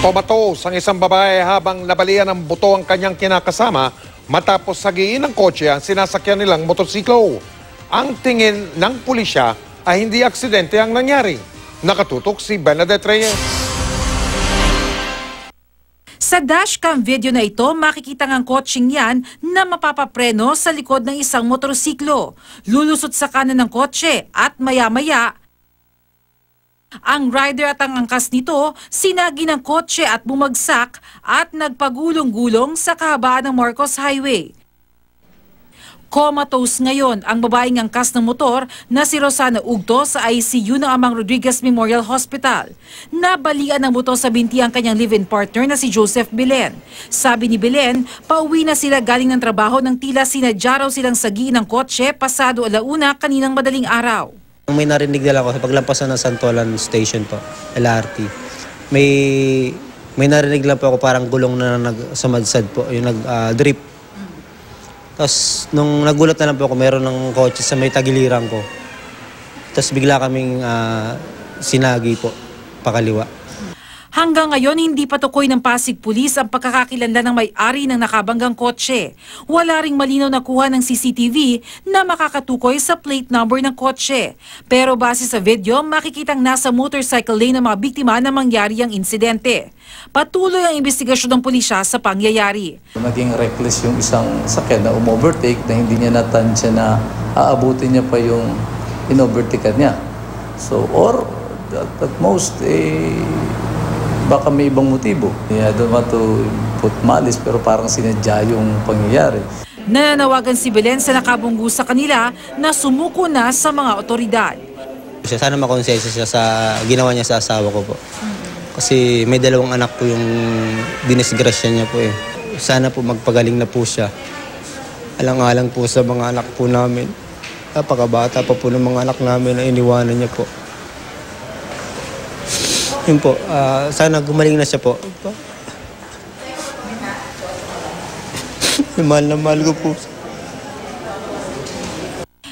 Comatose ang isang babae habang nabalian ng buto ang kanyang kinakasama matapos sagiin ng kotse ang sinasakyan nilang motosiklo. Ang tingin ng pulisya ay hindi aksidente ang nangyari. Nakatutok si Bernadette Reyes. Sa dashcam video na ito, makikita ng kotseng yan na mapapapreno sa likod ng isang motorsiklo. Lulusot sa kanan ng kotse at maya-maya, ang rider at ang angkas nito sinagi ng kotse at bumagsak at nagpagulong-gulong sa kahabaan ng Marcos Highway. Comatose ngayon ang babaeng angkas ng motor na si Rosana Ugto sa ICU ng Amang Rodriguez Memorial Hospital. Nabalian ng buto sa binti ang kanyang live-in partner na si Joseph Belen. Sabi ni Belen, pauwi na sila galing ng trabaho ng tila sinadya raw silang sagiin ng kotse pasado alauna kaninang madaling araw. May narinig nila ako sa paglampasan ng Santolan Station po, LRT. May may narinig lang po ako parang gulong na nagsumadsad po, yung nag-drip. Tapos nung nagulat na lang po ako, meron ng kotse sa may tagiliran ko. Tapos bigla kaming ah, sinagi po, pakaliwa. Hanggang ngayon, hindi pa tukoy ng Pasig Police ang pagkakakilanlan ng may-ari ng nakabanggang kotse. Wala ring malinaw na kuha ng CCTV na makakatukoy sa plate number ng kotse. Pero base sa video, makikitang nasa motorcycle lane ng mga biktima na mangyari ang insidente. Patuloy ang investigasyon ng pulisya sa pangyayari. Naging reckless yung isang sakyan na umovertake na hindi niya natansya na aabutin niya pa yung inovertikan niya. So, or at, at most, eh, baka may ibang motibo. Yeah, I don't want to put malice pero parang sinadya yung pangyayari. Nananawagan si Belen sa nakabunggo sa kanila na sumuko na sa mga otoridad. Sana makonsensya siya sa ginawa niya sa asawa ko po. Kasi may dalawang anak po yung dinisgrasya niya po eh. Sana po magpagaling na po siya. Alang-alang po sa mga anak po namin. Napakabata pa po ng mga anak namin na iniwanan niya po. Yun po, ah, sana gumaling na siya po. mahal na mahal ko po.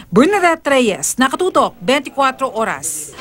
Bernadette Reyes, Nakatutok, 24 Oras.